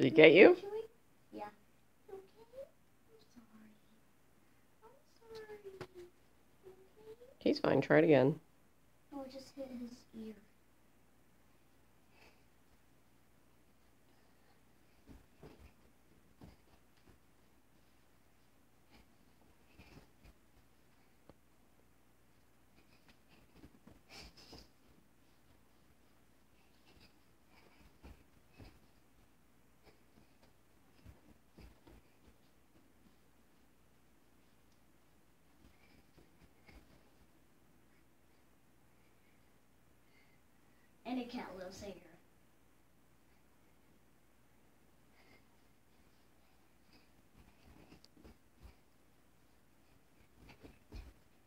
Did he get you? Yeah. Okay. I'm sorry. I'm sorry. Okay. He's fine. Try it again. Oh, it just hit his ear. And a cat little singer.